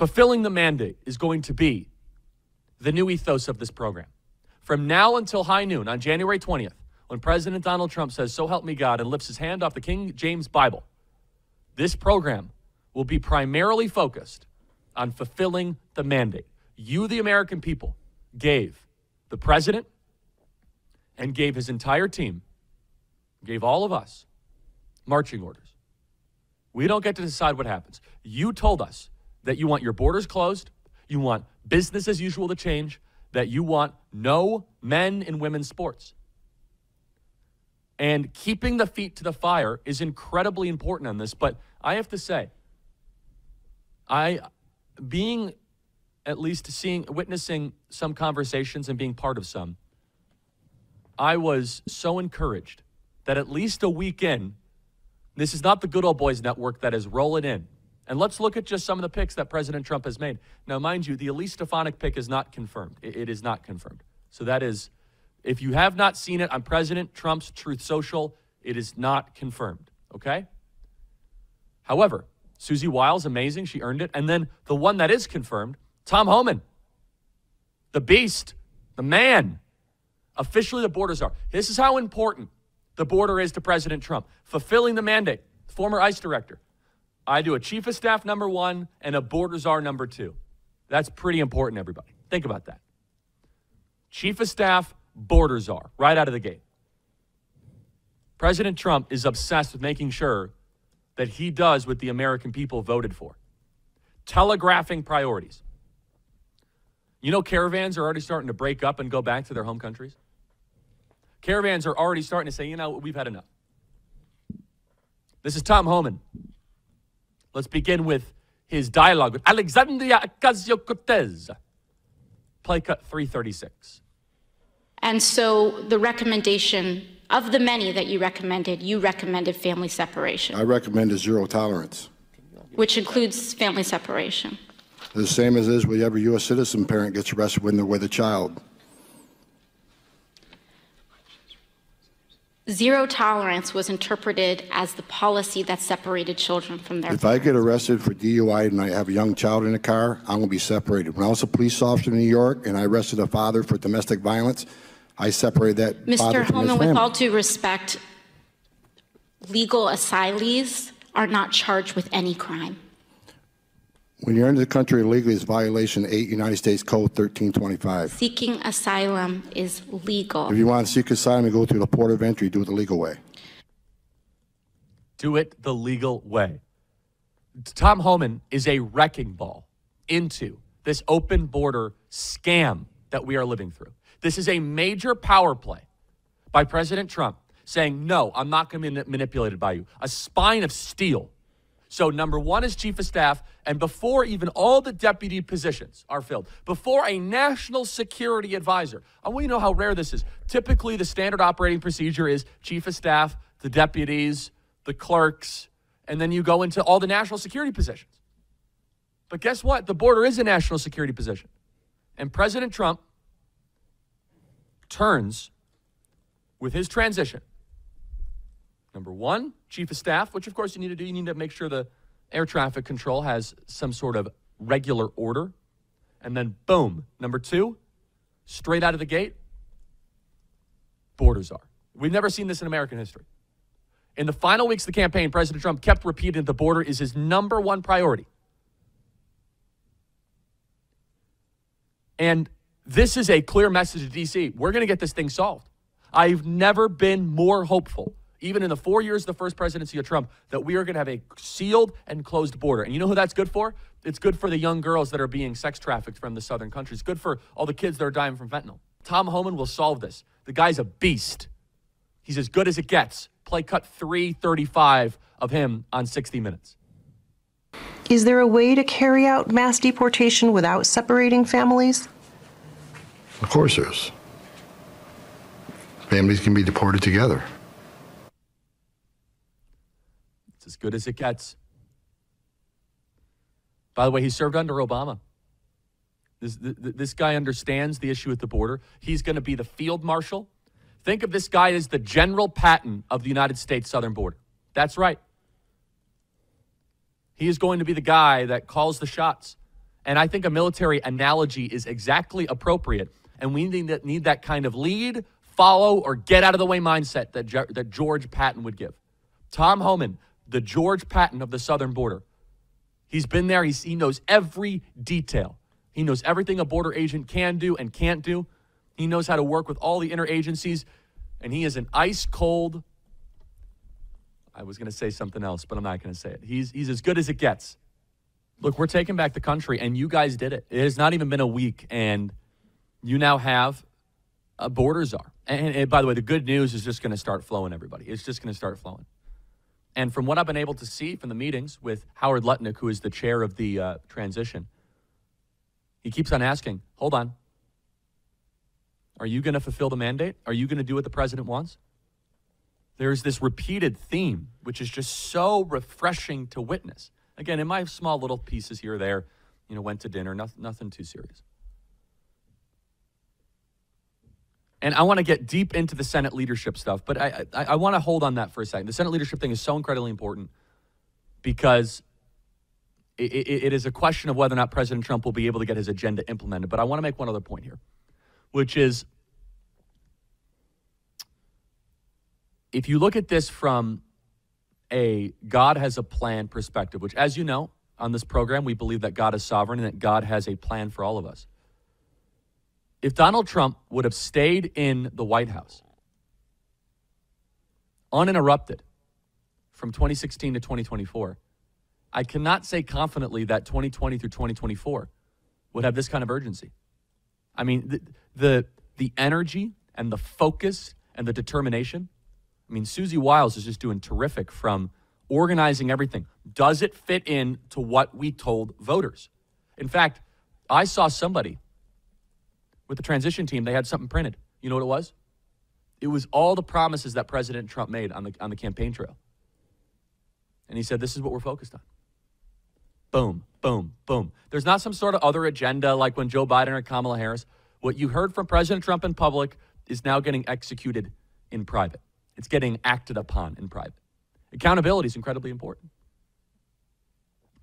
Fulfilling the mandate is going to be the new ethos of this program. From now until high noon on January 20th, when President Donald Trump says, So help me God, and lifts his hand off the King James Bible, this program will be primarily focused on fulfilling the mandate. You, the American people, gave the president and gave his entire team, gave all of us marching orders. We don't get to decide what happens. You told us that you want your borders closed, you want business as usual to change, that you want no men and women's sports. And keeping the feet to the fire is incredibly important on this. But I have to say, I, being at least seeing, witnessing some conversations and being part of some, I was so encouraged that at least a week in, this is not the good old boys network that is rolling in. And let's look at just some of the picks that President Trump has made. Now, mind you, the Elise Stefanik pick is not confirmed. it, it is not confirmed. So that is, if you have not seen it on President Trump's Truth Social, it is not confirmed. Okay? However, Susie Wiles, amazing. She earned it. And then the one that is confirmed, Tom Homan, the beast, the man. Officially, the border czar. This is how important the border is to President Trump. Fulfilling the mandate. Former ICE director. I do a chief of staff number one and a border czar number two. That's pretty important, everybody. Think about that. Chief of staff, border czar, right out of the gate. President Trump is obsessed with making sure that he does what the American people voted for telegraphing priorities. You know, caravans are already starting to break up and go back to their home countries. Caravans are already starting to say, you know, we've had enough. This is Tom Homan. Let's begin with his dialogue with Alexandria Ocasio Cortez. Play cut 336. And so the recommendation of the many that you recommended, you recommended family separation, I recommend a zero tolerance. which includes family separation. The same as is with every U.S. citizen parent gets arrested when they're with a child. Zero tolerance was interpreted as the policy that separated children from their If I get arrested for DUI and I have a young child in the car, I'm going to be separated. When I was a police officer in New York and I arrested a father for domestic violence, I separated that father Mr. from his Homan, with all due respect, legal asylees are not charged with any crime. When you're into the country illegally, it's violation 8 United States Code 1325. Seeking asylum is legal. If you want to seek asylum and go through the port of entry, do it the legal way. Do it the legal way. Tom Homan is a wrecking ball into this open border scam that we are living through. This is a major power play by President Trump saying, no, I'm not going to be manipulated by you. A spine of steel. So, number one is chief of staff, and before even all the deputy positions are filled, before a national security advisor, I want you to know how rare this is. Typically, the standard operating procedure is chief of staff, the deputies, the clerks, and then you go into all the national security positions. But guess what? The border is a national security position. And President Trump turns with his transition. Number one, chief of staff, which of course you need to do. You need to make sure the air traffic control has some sort of regular order. And then, boom. Number two, straight out of the gate, border czar. We've never seen this in American history. In the final weeks of the campaign, President Trump kept repeating the border is his number one priority. And this is a clear message to D.C. We're going to get this thing solved. I've never been more hopeful, even in the four years of the first presidency of Trump, that we are going to have a sealed and closed border. And you know who that's good for? It's good for the young girls that are being sex trafficked from the southern countries. Good for all the kids that are dying from fentanyl. Tom Homan will solve this. The guy's a beast. He's as good as it gets. Play cut 335 of him on 60 Minutes. Is there a way to carry out mass deportation without separating families? Of course there is. Families can be deported together. It's as good as it gets. By the way, he served under Obama. This, th- th- this guy understands the issue at the border. He's going to be the field marshal. Think of this guy as the General Patton of the United States southern border. That's right. He is going to be the guy that calls the shots And I think a military analogy is exactly appropriate. And we need that, need that kind of lead, follow, or get out of the way mindset that, that George Patton would give. Tom Homan, the George Patton of the southern border. He's been there, He's, he knows every detail. He knows everything a border agent can do and can't do. He knows how to work with all the interagencies, and he is an ice cold. I was going to say something else, but I'm not going to say it. He's, he's as good as it gets. Look, we're taking back the country, and you guys did it. It has not even been a week, and you now have uh, a border czar. And, and by the way, the good news is just going to start flowing, everybody. It's just going to start flowing. And from what I've been able to see from the meetings with Howard Lutnick, who is the chair of the uh, transition, he keeps on asking, hold on. Are you going to fulfill the mandate? Are you going to do what the president wants? There's this repeated theme, which is just so refreshing to witness. Again, in my small little pieces here or there, you know, went to dinner, nothing, nothing too serious. And I want to get deep into the Senate leadership stuff, but I, I, I want to hold on that for a second. The Senate leadership thing is so incredibly important because it, it, it is a question of whether or not President Trump will be able to get his agenda implemented. But I want to make one other point here, which is if you look at this from a God has a plan perspective, which, as you know, on this program, we believe that God is sovereign and that God has a plan for all of us. If Donald Trump would have stayed in the White House uninterrupted from 2016 to 2024, I cannot say confidently that 2020 through 2024 would have this kind of urgency. I mean, the, the, the energy and the focus and the determination I mean, Susie Wiles is just doing terrific from organizing everything. Does it fit in to what we told voters? In fact, I saw somebody with the transition team, they had something printed. You know what it was? It was all the promises that President Trump made on the, on the campaign trail. And he said, This is what we're focused on. Boom, boom, boom. There's not some sort of other agenda like when Joe Biden or Kamala Harris. What you heard from President Trump in public is now getting executed in private. It's getting acted upon in private. Accountability is incredibly important.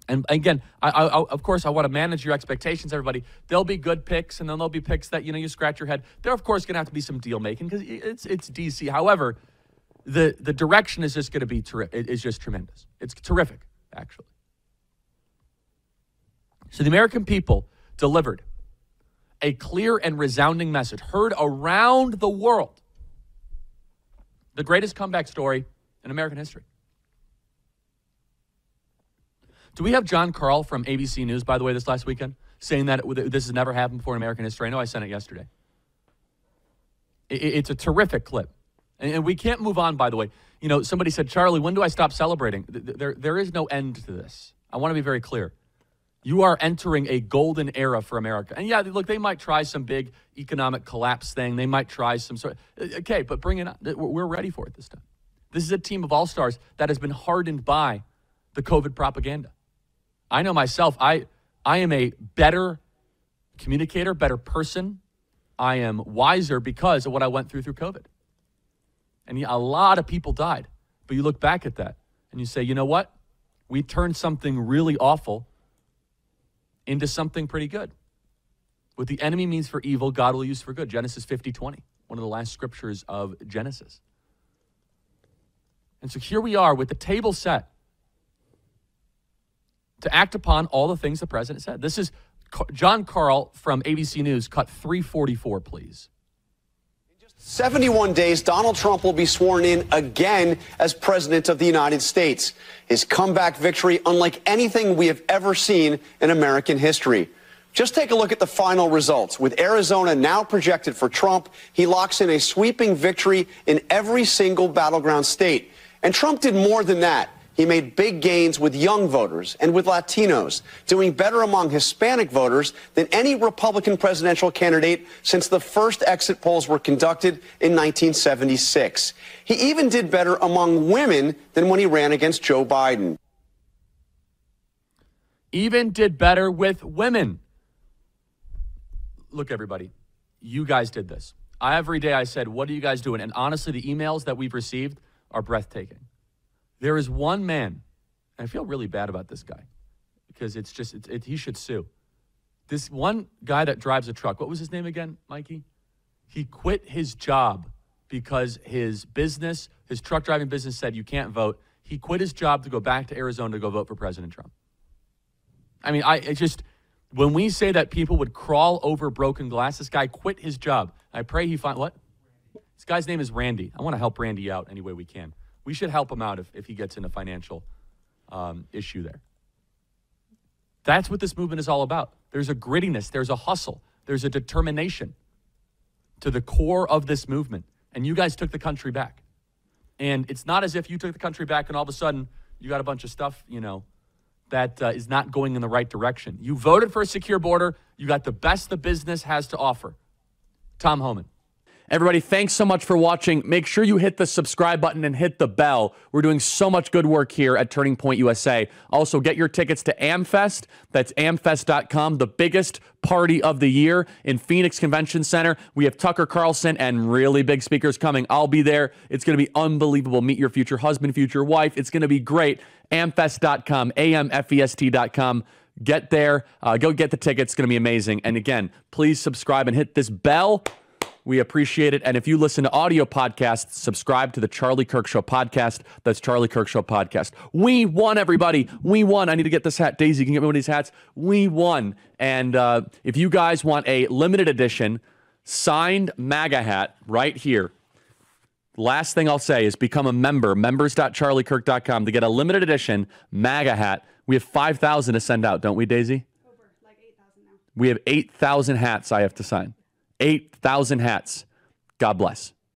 And again, I, I, of course, I want to manage your expectations, everybody. There'll be good picks, and then there'll be picks that you know you scratch your head. There, of course, going to have to be some deal making because it's it's DC. However, the the direction is just going to be ter- is just tremendous. It's terrific, actually. So the American people delivered a clear and resounding message, heard around the world the greatest comeback story in American history. Do we have Jon Karl from ABC News, by the way, this last weekend, saying that this has never happened before in American history? I know I sent it yesterday. It's a terrific clip. And we can't move on, by the way. You know, somebody said, Charlie, when do I stop celebrating? There, there is no end to this. I want to be very clear. You are entering a golden era for America. And yeah, look, they might try some big economic collapse thing. They might try some sort of, uh, okay, but bring it on. We're ready for it this time. This is a team of all stars that has been hardened by the COVID propaganda. I know myself, I, I am a better communicator, better person. I am wiser because of what I went through through COVID. And a lot of people died. But you look back at that and you say, you know what? We turned something really awful into something pretty good. What the enemy means for evil, God will use for good. Genesis 50 20, one of the last scriptures of Genesis. And so here we are with the table set to act upon all the things the president said. This is Jon Karl from ABC News, cut 344, please. 71 days, Donald Trump will be sworn in again as President of the United States. His comeback victory, unlike anything we have ever seen in American history. Just take a look at the final results. With Arizona now projected for Trump, he locks in a sweeping victory in every single battleground state. And Trump did more than that. He made big gains with young voters and with Latinos, doing better among Hispanic voters than any Republican presidential candidate since the first exit polls were conducted in 1976. He even did better among women than when he ran against Joe Biden. Even did better with women. Look, everybody, you guys did this. Every day I said, What are you guys doing? And honestly, the emails that we've received are breathtaking. There is one man, and I feel really bad about this guy because it's just, it, he should sue. This one guy that drives a truck, what was his name again, Mikey? He quit his job because his business, his truck driving business said you can't vote. He quit his job to go back to Arizona to go vote for President Trump. I mean, I just, when we say that people would crawl over broken glass, this guy quit his job. I pray he find, what? This guy's name is Randy. I want to help Randy out any way we can. We should help him out if, if he gets in a financial um, issue there. That's what this movement is all about. There's a grittiness, there's a hustle, there's a determination to the core of this movement. And you guys took the country back. And it's not as if you took the country back and all of a sudden you got a bunch of stuff, you know, that uh, is not going in the right direction. You voted for a secure border. You got the best the business has to offer. Tom Homan. Everybody, thanks so much for watching. Make sure you hit the subscribe button and hit the bell. We're doing so much good work here at Turning Point USA. Also, get your tickets to AmFest. That's amfest.com, the biggest party of the year in Phoenix Convention Center. We have Tucker Carlson and really big speakers coming. I'll be there. It's going to be unbelievable. Meet your future husband, future wife. It's going to be great. Amfest.com, A-M-F-E-S-T.com. Get there. Uh, go get the tickets. It's going to be amazing. And again, please subscribe and hit this bell. We appreciate it. And if you listen to audio podcasts, subscribe to the Charlie Kirk Show podcast. That's Charlie Kirk Show podcast. We won, everybody. We won. I need to get this hat. Daisy, can you get me one of these hats? We won. And uh, if you guys want a limited edition signed MAGA hat right here, last thing I'll say is become a member, members.charliekirk.com to get a limited edition MAGA hat. We have 5,000 to send out, don't we, Daisy? Over, like 8,000 now. We have 8,000 hats I have to sign. 8,000 hats. God bless.